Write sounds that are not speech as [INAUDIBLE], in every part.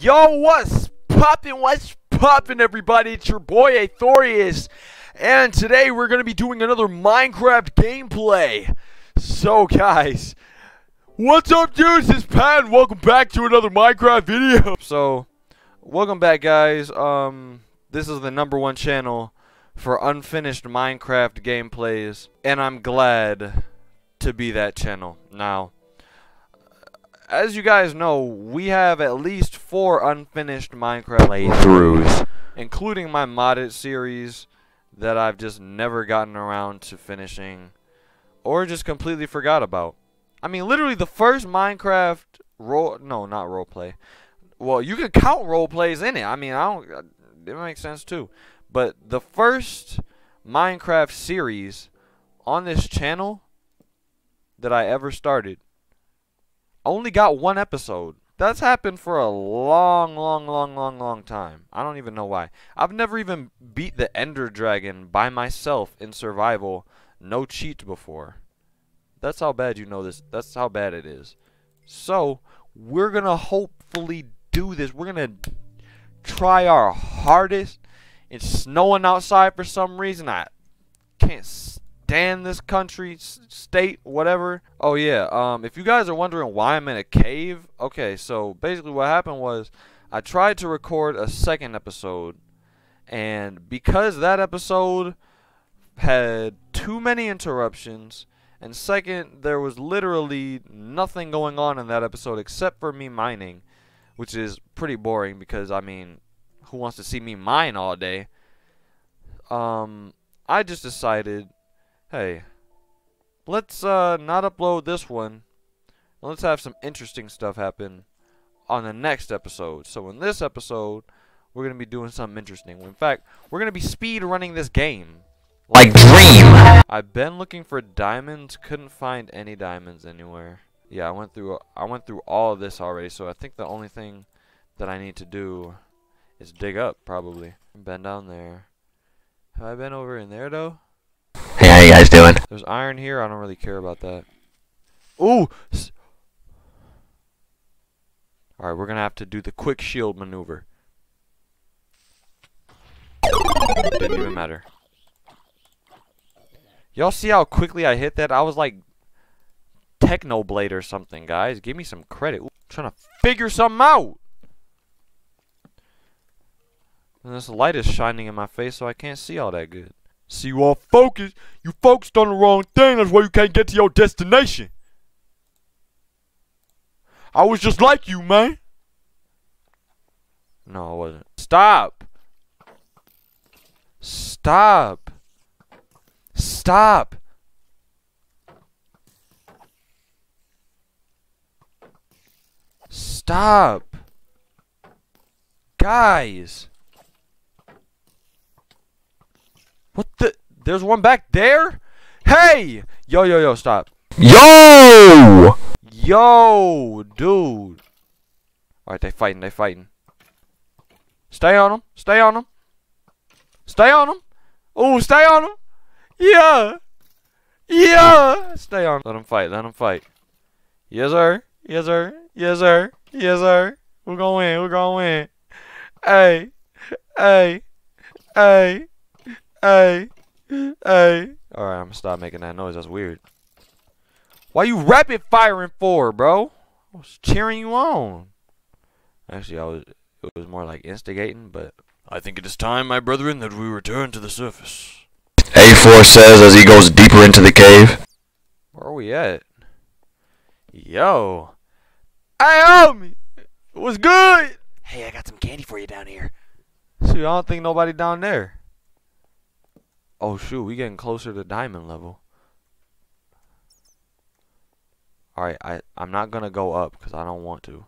Yo, what's poppin'? What's poppin', everybody? It's your boy Aethorious, and today we're gonna be doing another Minecraft gameplay. So, guys, what's up, dudes? It's Pat, and welcome back to another Minecraft video. So, welcome back, guys. Um, this is the number one channel for unfinished Minecraft gameplays, and I'm glad to be that channel now as you guys know, we have at least four unfinished Minecraft playthroughs, including my modded series that I've just never gotten around to finishing or just completely forgot about. I mean, literally the first Minecraft role, no, not roleplay. Well, you can count role plays in it. I mean, I don't, uh, it makes sense too. But the first Minecraft series on this channel that I ever started only got one episode. That's happened for a long, long, long, long, long time. I don't even know why. I've never even beat the Ender Dragon by myself in survival, no cheat before. That's how bad you know this. That's how bad it is. So, we're going to hopefully do this. We're going to try our hardest. It's snowing outside for some reason. I can't stand this country, state, whatever. Oh yeah, um, if you guys are wondering why I'm in a cave, okay, so basically what happened was I tried to record a second episode, and because that episode had too many interruptions, and second, there was literally nothing going on in that episode except for me mining, which is pretty boring because, I mean, who wants to see me mine all day? Um, I just decided Hey, let's uh, not upload this one. Let's have some interesting stuff happen on the next episode. So in this episode, we're going to be doing something interesting. In fact, we're going to be speed running this game. Like Dream! I've been looking for diamonds, couldn't find any diamonds anywhere. Yeah, I went through I went through all of this already, so I think the only thing that I need to do is dig up, probably. Been down there. Have I been over in there, though? You guys doing? There's iron here. I don't really care about that. Ooh! Alright, we're to have to do the quick shield maneuver. Didn't even matter. Y'all see how quickly I hit that? I was like Technoblade or something, guys. Give me some credit. Ooh, trying to figure something out. And this light is shining in my face so I can't see all that good. See you all focused. You focused on the wrong thing. That's why you can't get to your destination. I was just like you, man. No, I wasn't. Stop. Stop. Stop. Stop. Guys. What the? There's one back there? Hey! Yo, yo, yo, stop. Yo! Yo, dude. Alright, they fighting, they fighting. Stay on them. Stay on them. Stay on them. Oh, stay on them. Yeah. Yeah. Stay on. Let them fight. Let them fight. Yes, sir. Yes, sir. Yes, sir. Yes, sir. We're gonna win. We're gonna win. Hey. Hey. Hey. Hey. Hey. Alright, I'm gonna stop making that noise. That's weird. Why you rapid firing for, bro? I was cheering you on. Actually, I was. It was more like instigating, but I think it is time, my brethren, that we return to the surface. A4 says as he goes deeper into the cave. Where are we at? Yo. Hey, homie. What's good? Hey, I got some candy for you down here. See, I don't think nobody down there. Oh shoot, we getting closer to diamond level. Alright, I, I'm not gonna go up because I don't want to.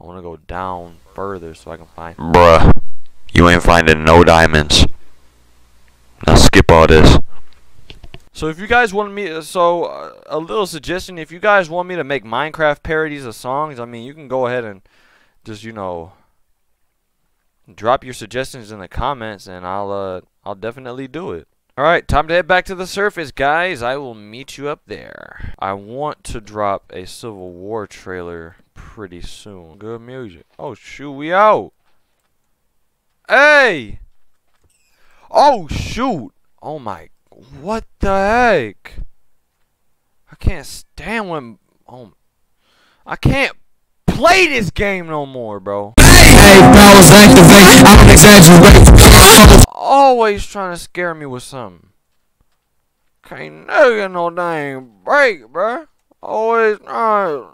I want to go down further so I can find... Bruh, you ain't finding no diamonds. Now skip all this. So if you guys want me, so uh, a little suggestion, if you guys want me to make Minecraft parodies of songs, I mean, you can go ahead and just, you know, drop your suggestions in the comments and I'll, uh, I'll definitely do it. Alright, time to head back to the surface, guys. I will meet you up there. I want to drop a Civil War trailer pretty soon. Good music. Oh shoot, we out. Hey! Oh shoot! Oh my, what the heck? I can't stand when, oh, I can't play this game no more, bro. Hey, powers activate, I don't exaggerate. Always trying to scare me with something. Can't never get no dang break, bruh. Always, uh,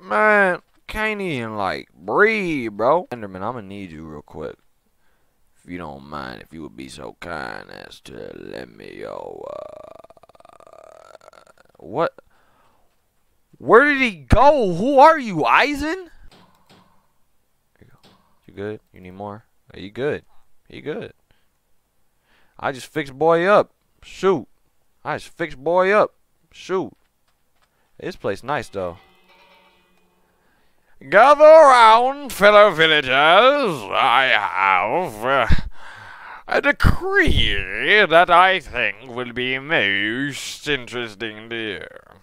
man, can't even like breathe, bro. Enderman, I'm gonna need you real quick. If you don't mind, if you would be so kind as to let me go, uh, what? Where did he go? Who are you, Eisen? You good? You need more? Are you good? You good? I just fixed boy up. Shoot. I just fixed boy up. Shoot. This place nice though. Gather around, fellow villagers. I have uh, a decree that I think will be most interesting to you.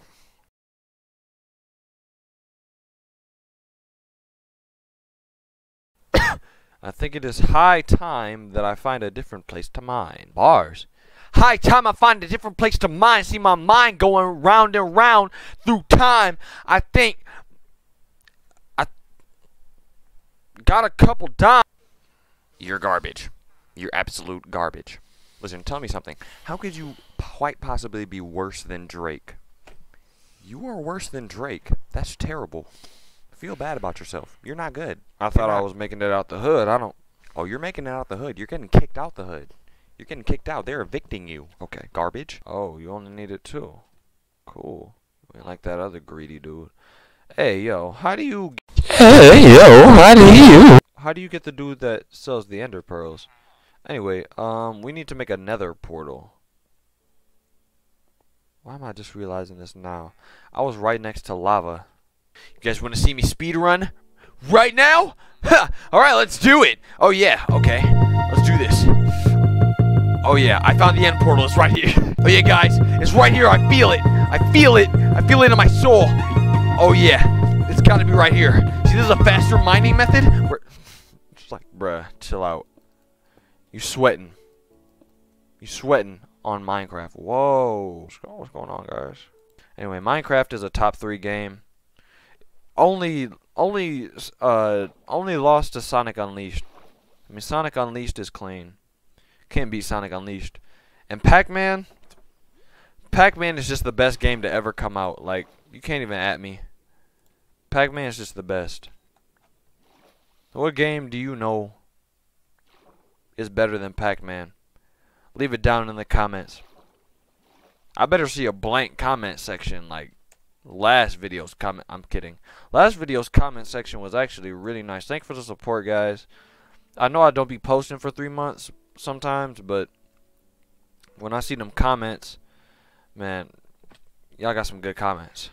I think it is high time that I find a different place to mine. Bars. High time I find a different place to mine. See my mind going round and round through time. I think I got a couple dimes. You're garbage. You're absolute garbage. Listen, tell me something. How could you quite possibly be worse than Drake? You are worse than Drake. That's terrible. Feel bad about yourself. You're not good. I thought I was making it out the hood. I don't. Oh, you're making it out the hood. You're getting kicked out the hood. You're getting kicked out. They're evicting you. Okay, garbage. Oh, you only need it two. Cool. We like that other greedy dude. Hey, yo, how do you Hey, yo, how do you? how do you get the dude that sells the ender pearls? Anyway, um, we need to make a nether portal. Why am I just realizing this now? I was right next to lava. You guys want to see me speed run right now? Ha! All right, let's do it. Oh yeah, okay. Let's do this. Oh yeah, I found the end portal. It's right here. [LAUGHS] Oh yeah, guys, it's right here. I feel it. I feel it. I feel it in my soul. Oh yeah, it's got to be right here. See, this is a faster mining method. Just like, bruh, chill out. You sweating? You sweating on Minecraft? Whoa, what's going on, guys? Anyway, Minecraft is a top three game. Only, only, uh, only lost to Sonic Unleashed. I mean, Sonic Unleashed is clean. Can't beat Sonic Unleashed. And Pac-Man, Pac-Man is just the best game to ever come out. Like, you can't even at me. Pac-Man is just the best. What game do you know is better than Pac-Man? Leave it down in the comments. I better see a blank comment section like last video's comment. I'm kidding. Last video's comment section was actually really nice. Thanks for the support, guys. I know I don't be posting for three months sometimes, but when I see them comments, man, y'all got some good comments.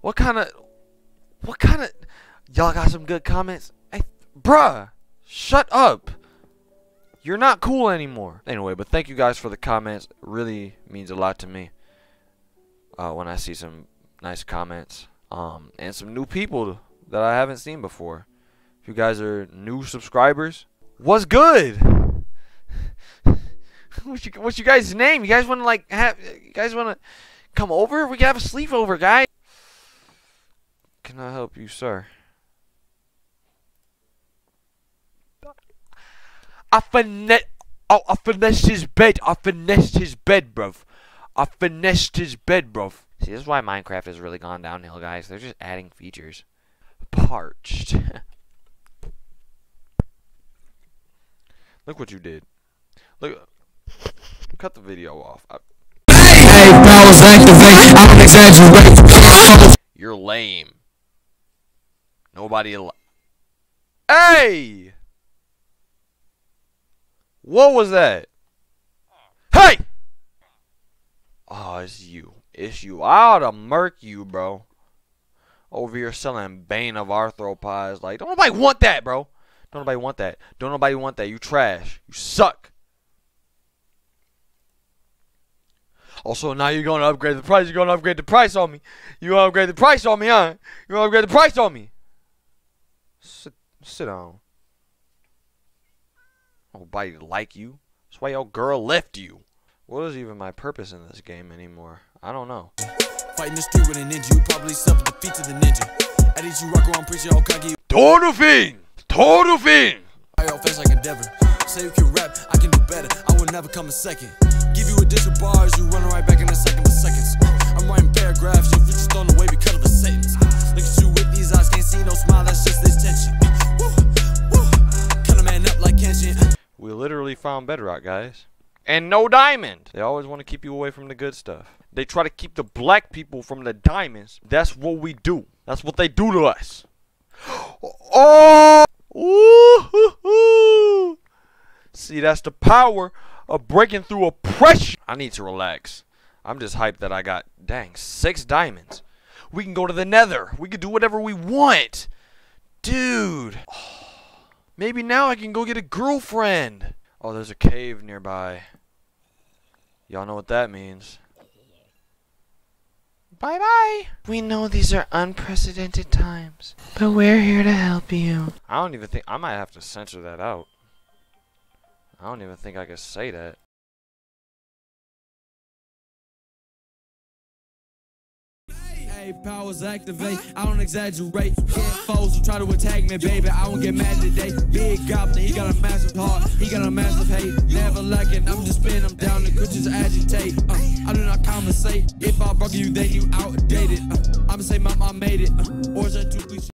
What kind of, what kind of, y'all got some good comments? Hey, bruh, shut up. You're not cool anymore. Anyway, but thank you guys for the comments. Really means a lot to me uh, when I see some nice comments um, and some new people that I haven't seen before. If you guys are new subscribers, what's good? [LAUGHS] what's, your, what's your guys' name? You guys want to like have? You guys want to come over? We can have a sleepover, guys. Can I help you, sir? I finesse. Oh, I finessed his bed. I finessed his bed, bruv. I finessed his bed, bruv. See, this is why Minecraft has really gone downhill, guys. They're just adding features. Parched. [LAUGHS] Look what you did. Look. Cut the video off. I, Hey, powers activate, I don't exaggerate. you're lame. Nobody. Li- hey! What was that? Hey! Oh, it's you. It's you. I ought to murk you, bro. Over here selling Bane of Arthropods. Like, don't nobody want that, bro. Don't nobody want that. Don't nobody want that. You trash. You suck. Also, now you're going to upgrade the price. You're going to upgrade the price on me. To upgrade the price on me, huh? To upgrade the price on me. Sit, sit down. Nobody like you. That's why your girl left you. What is even my purpose in this game anymore? I don't know. Fighting the street with a ninja, you probably suffer defeat to the ninja. Least you rock around, preaching all cocky. Total fiend! Total fiend! I all face like endeavor. Say you can rap, I can do better. I will never come a second. Give you additional bars, you run right back in a second for seconds. I'm writing paragraphs, your future's thrown away because of a sentence. Look at you with these eyes, can't see no smile, that's just this tension. Woo, woo. Cut a man up like Kenshin. We literally found bedrock, guys. And no diamond. They always want to keep you away from the good stuff. They try to keep the black people from the diamonds. That's what we do. That's what they do to us. [GASPS] Oh! Ooh! See, that's the power of breaking through oppression. I need to relax. I'm just hyped that I got, dang, six diamonds. We can go to the nether. We can do whatever we want. Dude. Maybe now I can go get a girlfriend. Oh, there's a cave nearby. Y'all know what that means. Bye bye. We know these are unprecedented times, but we're here to help you. I don't even think I might have to censor that out. I don't even think I could say that. Powers activate, I don't exaggerate. Get foes who try to attack me, baby. I won't get mad today. Big goblin, he got a massive heart, he got a massive hate. Never lacking, I'm just spinning them down, the just agitate. Uh, I do not conversate. If I broke you, then you outdated. Uh, I'ma say, Mom, made it. Uh,